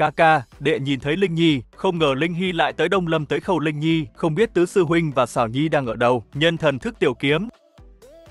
ca ca, đệ nhìn thấy Linh Nhi, không ngờ Linh Hy lại tới Đông Lâm tới khâu Linh Nhi, không biết tứ sư huynh và xảo nhi đang ở đâu, nhân thần thức tiểu kiếm,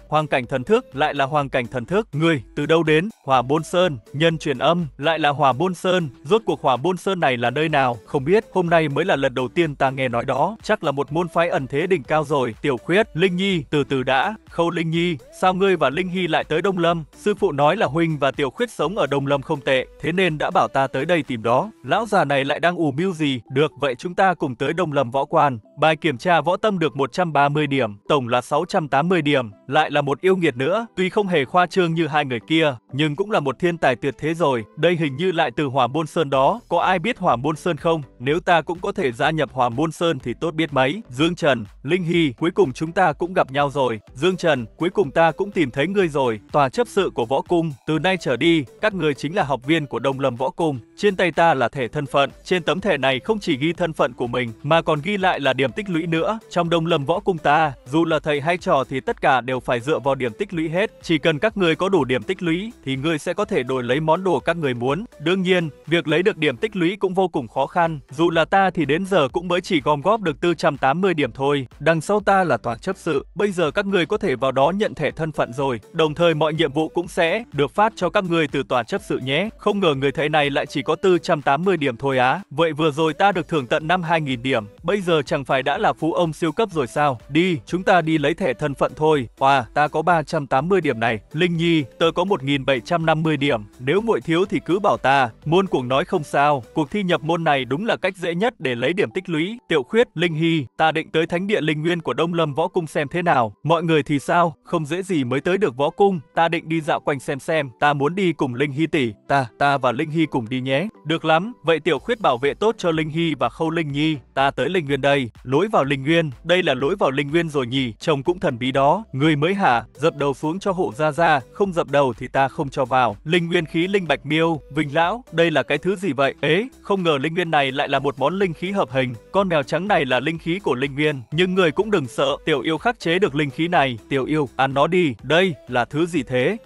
Hoàng cảnh thần thức lại là hoàng cảnh thần thức, người từ đâu đến? Hỏa Bôn Sơn, nhân truyền âm lại là Hỏa Bôn Sơn, rốt cuộc Hỏa Bôn Sơn này là nơi nào? Không biết, hôm nay mới là lần đầu tiên ta nghe nói đó, chắc là một môn phái ẩn thế đỉnh cao rồi. Tiểu Khuyết, Linh Nhi, từ từ đã, Khâu Linh Nhi, sao ngươi và Linh Hy lại tới Đông Lâm? Sư phụ nói là huynh và Tiểu Khuyết sống ở Đông Lâm không tệ, thế nên đã bảo ta tới đây tìm đó. Lão già này lại đang ủ mưu gì? Được, vậy chúng ta cùng tới Đông Lâm võ quan. Bài kiểm tra võ tâm được 130 điểm, tổng là 680 điểm, lại là một yêu nghiệt nữa, tuy không hề khoa trương như hai người kia, nhưng cũng là một thiên tài tuyệt thế rồi. Đây hình như lại từ Hỏa Môn Sơn đó, có ai biết Hỏa Môn Sơn không? Nếu ta cũng có thể gia nhập Hỏa Môn Sơn thì tốt biết mấy. Dương Trần, Linh Hy, cuối cùng chúng ta cũng gặp nhau rồi. Dương Trần, cuối cùng ta cũng tìm thấy ngươi rồi. Tòa chấp sự của võ cung, từ nay trở đi, các ngươi chính là học viên của Đông Lâm Võ Cung. Trên tay ta là thẻ thân phận, trên tấm thẻ này không chỉ ghi thân phận của mình mà còn ghi lại là điểm tích lũy nữa. Trong Đông Lâm Võ Cung ta, dù là thầy hay trò thì tất cả đều phải dựa vào điểm tích lũy hết. Chỉ cần các người có đủ điểm tích lũy thì người sẽ có thể đổi lấy món đồ các người muốn. Đương nhiên, việc lấy được điểm tích lũy cũng vô cùng khó khăn. Dù là ta thì đến giờ cũng mới chỉ gom góp được 480 điểm thôi. Đằng sau ta là tòa chấp sự. Bây giờ các người có thể vào đó nhận thẻ thân phận rồi. Đồng thời mọi nhiệm vụ cũng sẽ được phát cho các người từ tòa chấp sự nhé. Không ngờ người thầy này lại chỉ có 480 điểm thôi á. Vậy vừa rồi ta được thưởng tận năm 2000 điểm. Bây giờ chẳng phải đã là phú ông siêu cấp rồi sao? Đi, chúng ta đi lấy thẻ thân phận thôi. Wow, ta có 380 điểm này. Linh Nhi, tớ có 1750 điểm. Nếu muội thiếu thì cứ bảo ta. Môn cuồng nói không sao. Cuộc thi nhập môn này đúng là cách dễ nhất để lấy điểm tích lũy. Tiểu khuyết, Linh Hy, ta định tới thánh địa linh nguyên của Đông Lâm Võ Cung xem thế nào. Mọi người thì sao? Không dễ gì mới tới được Võ Cung. Ta định đi dạo quanh xem xem. Ta muốn đi cùng Linh Hy tỷ. Ta, ta và Linh Hy cùng đi nhé. Được lắm. Vậy Tiểu khuyết bảo vệ tốt cho Linh Hy và Khâu Linh Nhi. Ta tới Linh Nguyên đây. Lối vào Linh Nguyên. Đây là lối vào Linh Nguyên rồi nhỉ. Chồng cũng thần bí đó. Người mới hả? Dập đầu xuống cho hộ ra ra. Không dập đầu thì ta không cho vào. Linh Nguyên khí Linh Bạch Miêu. Vinh Lão, đây là cái thứ gì vậy? Ế, không ngờ Linh Nguyên này lại là một món linh khí hợp hình. Con mèo trắng này là linh khí của Linh Nguyên. Nhưng người cũng đừng sợ. Tiểu yêu khắc chế được linh khí này. Tiểu yêu, ăn nó đi. Đây là thứ gì thế?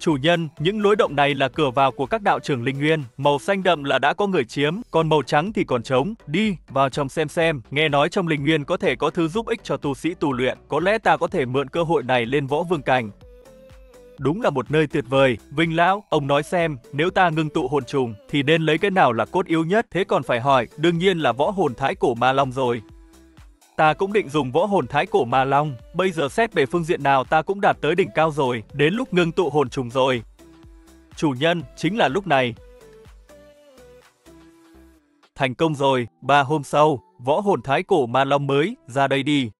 Chủ nhân, những lối động này là cửa vào của các đạo trưởng linh nguyên, màu xanh đậm là đã có người chiếm, còn màu trắng thì còn trống. Đi, vào trong xem xem, nghe nói trong linh nguyên có thể có thứ giúp ích cho tu sĩ tu luyện, có lẽ ta có thể mượn cơ hội này lên võ vương cảnh. Đúng là một nơi tuyệt vời. Vinh Lão, ông nói xem, nếu ta ngưng tụ hồn trùng, thì nên lấy cái nào là cốt yếu nhất? Thế còn phải hỏi, đương nhiên là võ hồn thái cổ ma long rồi ta cũng định dùng võ hồn thái cổ ma long. Bây giờ xét về phương diện nào ta cũng đạt tới đỉnh cao rồi, đến lúc ngưng tụ hồn trùng rồi. Chủ nhân, chính là lúc này. Thành công rồi, ba hôm sau, võ hồn thái cổ ma long mới, ra đây đi.